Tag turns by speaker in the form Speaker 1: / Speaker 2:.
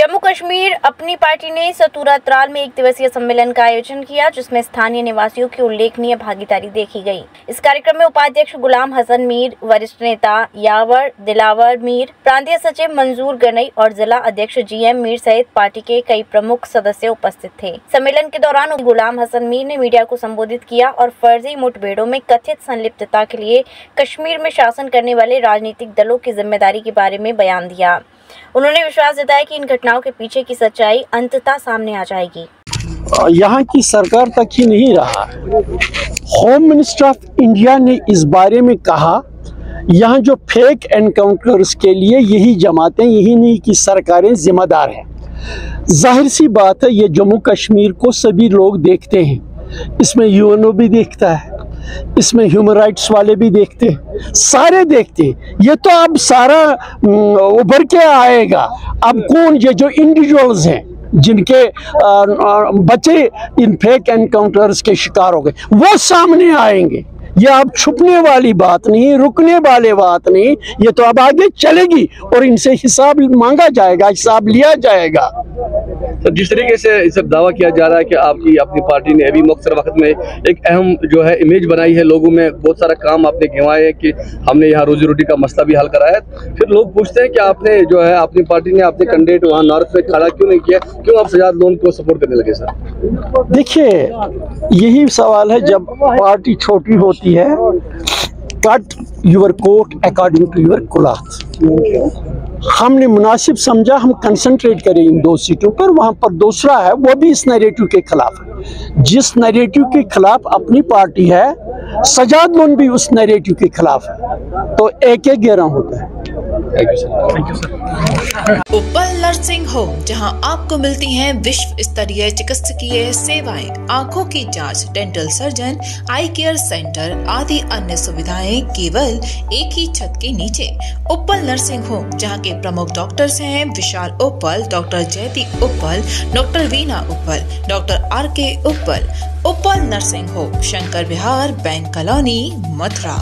Speaker 1: जम्मू कश्मीर अपनी पार्टी ने सतूरा त्राल में एक दिवसीय सम्मेलन का आयोजन किया, जिसमें स्थानीय निवासियों की उल्लेखनीय भागीदारी देखी गई। इस कार्यक्रम में उपाध्यक्ष गुलाम हसन मीर, वरिष्ठ नेता यावर, दिलावर मीर, प्रांतीय सचिव मंजूर गनई और जिला अध्यक्ष जीएम मीर सहित पार्टी के कई प्रमुख सदस्य उपस्थित थे। सम्मेलन के दौरान गुलाम हसन मीर ने मीडिया को संबोधित किया और फर्जी मुठभेड़ों में कथित संलिप्तता के लिए कश्मीर में शासन करने वाले राजनीतिक दलों की ज़िम्मेदारी के बारे में बयान दिया। उन्होंने विश्वास जताया कि इन घटनाओं के पीछे की सच्चाई अंततः सामने आ जाएगी।
Speaker 2: यहाँ की सरकार तक ही नहीं रहा। होम मिनिस्टर ऑफ़ इंडिया ने इस बारे में कहा, यहाँ जो फेक एनकाउंटर्स के लिए यही जमातें, यही नहीं कि सरकारें जिम्मेदार हैं। ज़ाहिर सी बात है, ये जम्मू कश्मीर को सभी लोग देखते हैं। इसमें यूएनओ भी देखता है। इसमें ह्यूमन राइट्स वाले भी देखते सारे देखते ये तो अब सारा उभर के आएगा। अब कौन ये जो इंडिविजुअल्स हैं, जिनके बच्चे इन फेक एनकाउंटर्स के शिकार हो गए, वो सामने आएँगे। ये अब छुपने वाली बात नहीं, रुकने वाले बात नहीं, ये तो अब आगे चलेगी और इनसे हिसाब मांगा जाएगा, हिसाब लिया जाएगा।
Speaker 3: तो जिस तरीके से इस दावा किया जा रहा है कि आपकी अपनी पार्टी ने अभी मुख्तर वक्त में एक अहम जो है इमेज बनाई है, लोगों में बहुत सारा काम आपने गिवाए कि हमने यहाँ रोजी रोटी का मसला भी हल कराया है। फिर लोग पूछते हैं कि आपने जो है अपनी पार्टी ने अपने कैंडिडेट वहाँ नॉर्थ में खड़ा क्यों नहीं किया? क्यों आप सजाद लोन को सपोर्ट करने लगे सर
Speaker 2: देखिए, यही सवाल है, जब पार्टी छोटी होती है cut your coat according to your cloth हमने मुनासिब समझा, हम कंसंट्रेट करें इन दो सीटों पर, वहाँ पर दूसरा है, वो भी इस नरेटिव के खिलाफ है। जिस नेरेटिव के खिलाफ अपनी पार्टी है, सजाद लोन भी उस नरेटिव के खिलाफ है। तो एक एक गेरा होता है।
Speaker 4: उपल नर्सिंग होम जहाँ आपको मिलती हैं विश्व स्तरीय चिकित्सकीय सेवाएँ आँखों की जाँच, dental surgeon eye care centre आदि अन्य सुविधाएँ केवल एक ही छत के नीचे। उपल नर्सिंग होम जहाँ के प्रमुख डॉक्टर्स हैं Vishal Uppal doctor Jayati Uppal doctor Veena Uppal doctor R K Uppal Uppal nursing home Shankar Vihar bank colony Mathura.